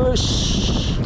Oxi.